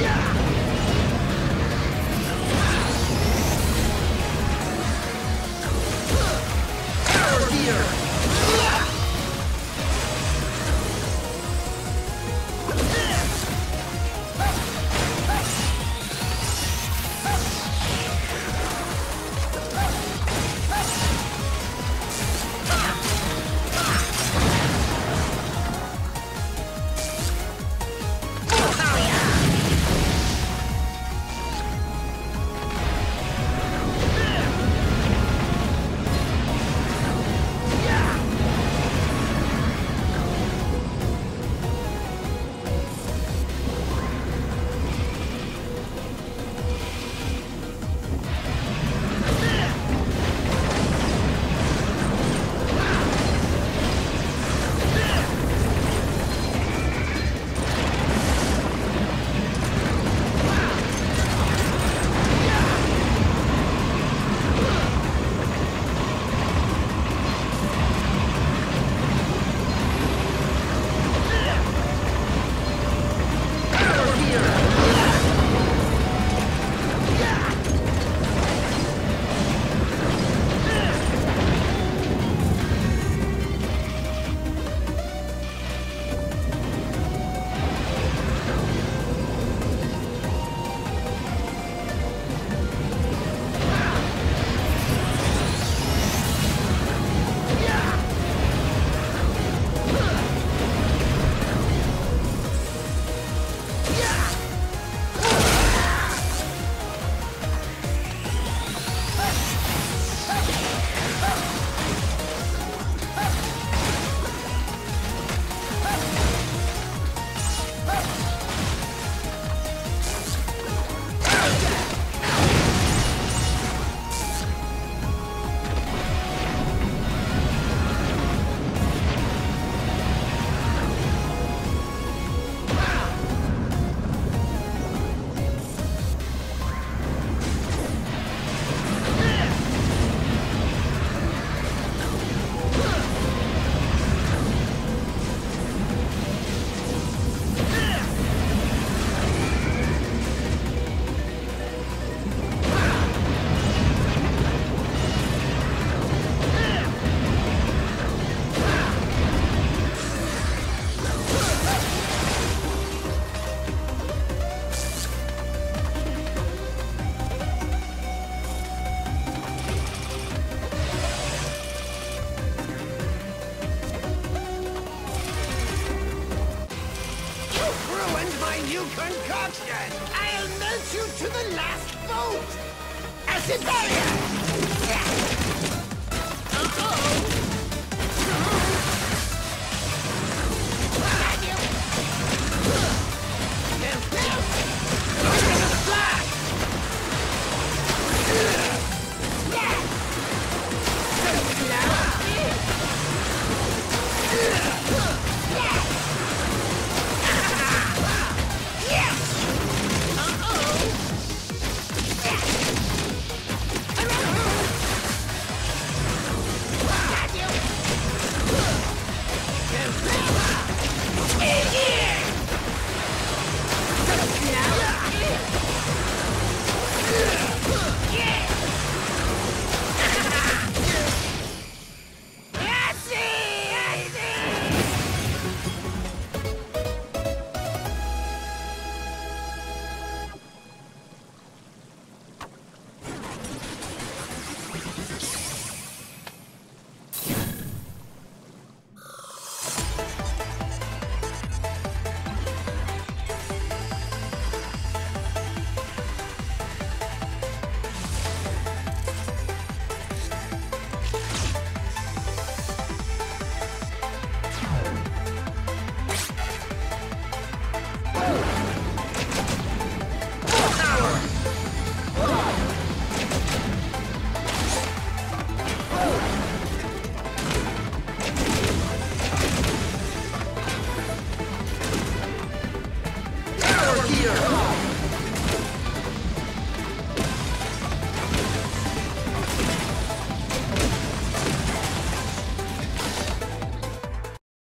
Yeah! my new concoction! I'll melt you to the last bolt! Acidaria!